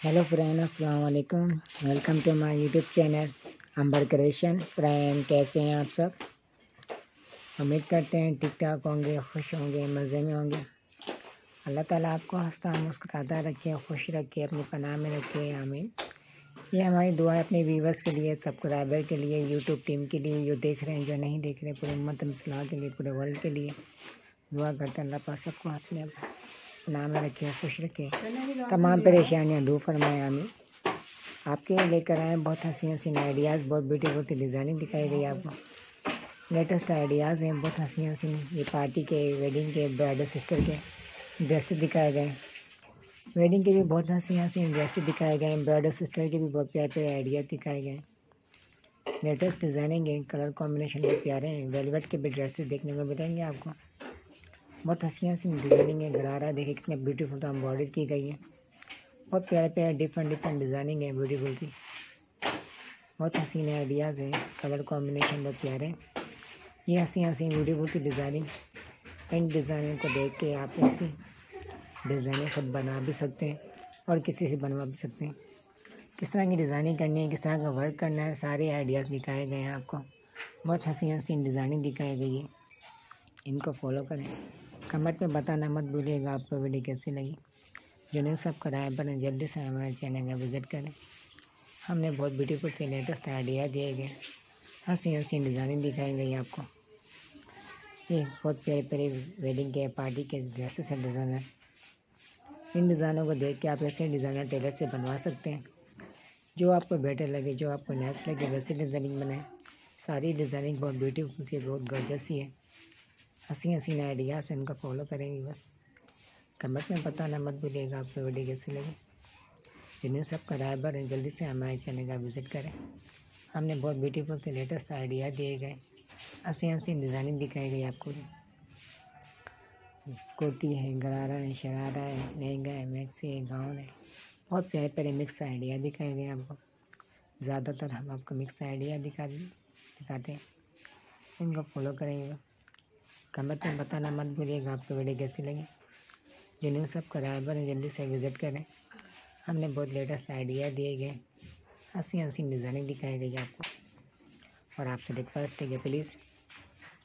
Hello friend अस्सलाम वालेकुम welcome to my YouTube channel Ambar creation friend कैसे हैं आप सब? उम्मीद करते हैं ठीक ठाक होंगे, खुश होंगे, मज़े में होंगे। अल्लाह ताला आपको हंसता, मुस्कुराता रखे, खुश रखे, अपनी पनाह में रखे। आमीन। ये हमारी दुआ अपने व्यूवर्स के लिए सब्सक्राइबर के लिए यूट्यूब टीम के लिए, जो देख रहे हैं, जो नहीं देख रहे, पूरे उम्मत मुसलाह के लिए, पूरे वर्ल्ड के लिए। दुआ करते अल्लाह पाक सबको अपने नाम रखे खुश रखे तमाम परेशानियाँ दूर फरमाए आमीन आपके लेकर आए बहुत हँसी हसीन आइडियाज़ बहुत ब्यूटीफुल सी डिज़ाइनिंग दिखाई गई आपको। लेटेस्ट आइडियाज़ हैं बहुत हँसी हसीन ये पार्टी के वेडिंग के ब्राइडल सिस्टर के ड्रेसेस दिखाए गए वेडिंग के भी बहुत हँसी हसीन ड्रेसेस दिखाए गए ब्राइडल सिस्टर के भी बहुत प्यारे प्यारे आइडियाज़ दिखाए गए लेटेस्ट डिज़ाइनिंग है कलर कॉम्बिनेशन बहुत प्यारे हैं। वेलवेट के भी ड्रेसेस देखने को मिलेंगे आपको। बहुत हँसी हँसी डिज़ाइनिंग है गरारा देखिए कितने ब्यूटीफुल तो एम्ब्रॉयडरी की गई है। बहुत प्यारे प्यारे डिफरेंट डिफरेंट डिज़ाइनिंग है ब्यूटीफुल की बहुत हसीन आइडियाज़ हैं कलर कॉम्बिनेशन बहुत प्यारे ये हँसी हँसी ब्यूटीफुल की डिज़ाइनिंग इन डिज़ाइनिंग को देख के आप ऐसी डिज़ाइनिंग खुद बना भी सकते हैं और किसी से बनवा भी सकते हैं। किस तरह की डिज़ाइनिंग करनी है, किस तरह का वर्क करना है, सारे आइडियाज़ दिखाए गए हैं आपको। बहुत हँसी हँसी डिज़ाइनिंग दिखाई गई है। इनको फॉलो करें। कमेंट में बताना मत भूलिएगा, आपको वीडियो कैसी लगी। जिन्हें सब्सक्राइब करें जल्दी से हमारे चैनल का विज़िट करें। हमने बहुत ब्यूटीफुल से लेटेस्ट आइडिया दिए गए। हँसी हँसी डिज़ाइनिंग दिखाई गई आपको। ये बहुत प्यारे प्यारे वेडिंग के, पार्टी के ड्रेसेस हैं डिज़ाइनर। इन डिज़ाइनों को देख के आप ऐसे डिज़ाइनर टेलर से बनवा सकते हैं। जो आपको बेटर लगे, जो आपको नेस लगे, वैसे डिज़ाइनिंग बनाए। सारी डिज़ाइनिंग बहुत ब्यूटीफुल सी बहुत गॉर्जस सी है। हँसी हसीन आइडियाज़ इनको फॉलो करेंगे बस। कमेंट में बताना मत भूलिएगा, आपको वीडियो कैसी लगी। जिन्हें सब कराबर हैं, जल्दी से हमारे चैनल का विज़िट करें। हमने बहुत ब्यूटीफुल से लेटेस्ट आइडिया दिए गए। हँसी हँसी डिज़ाइनिंग दिखाई गई आपको। कुर्ती है, गरारा है, शरारा है, लहंगा है, मैक्सी है, गाउन है। बहुत प्यारे प्यारे मिक्स आइडिया दिखाए गए आपको। ज़्यादातर हम आपको मिक्स आइडिया दिखा दिखाते हैं। इनको फॉलो करेंगे। कमेंट में बताना मत भूलिएगा आपको वीडियो कैसी लगी। जिन्हें सब कराबर हैं जल्दी से विज़िट करें। हमने बहुत लेटेस्ट आइडिया दिए गए। हँसी हँसी डिज़ाइनिंग दिखाई गई आपको। और आपसे रिक्वेस्ट है कि प्लीज़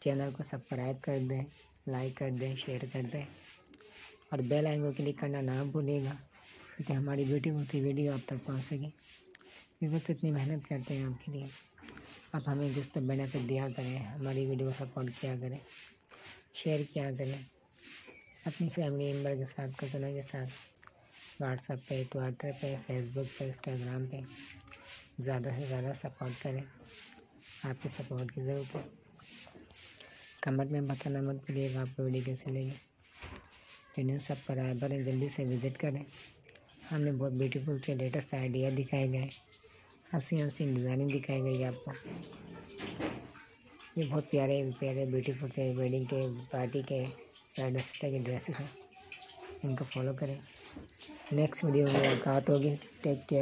चैनल को सब्सक्राइब कर दें लाइक कर दें शेयर कर दें। और बेल आइकन को क्लिक करना ना भूलिएगा, क्योंकि हमारी ब्यूटीफुल सी वीडियो आप तक पहुँच सके बस इतनी मेहनत करते हैं आपके लिए। आप हमें कुछ तो बेनिफिट दिया करें, हमारी वीडियो को सपोर्ट किया करें। शेयर किया करें अपनी फैमिली मेंबर के साथ कजनों के साथ व्हाट्सएप पे ट्विटर पे फेसबुक पे इंस्टाग्राम पे। ज़्यादा से ज़्यादा सपोर्ट करें। आपके सपोर्ट की ज़रूरत है। कमेंट में बताना मत भूलिएगा आपको वीडियो कैसे लगी। जिन्हें सब बराबर है जल्दी से विज़िट करें। हमने बहुत ब्यूटीफुल से लेटेस्ट आइडिया दिखाए गए। हँसी हँसी डिज़ाइनिंग दिखाई गई आपको। ये बहुत प्यारे प्यारे ब्यूटीफुल के वेडिंग के पार्टी के ब्राइडल के ड्रेसेस हैं। इनको फॉलो करें। नेक्स्ट वीडियो में मुलाकात होगी। Take care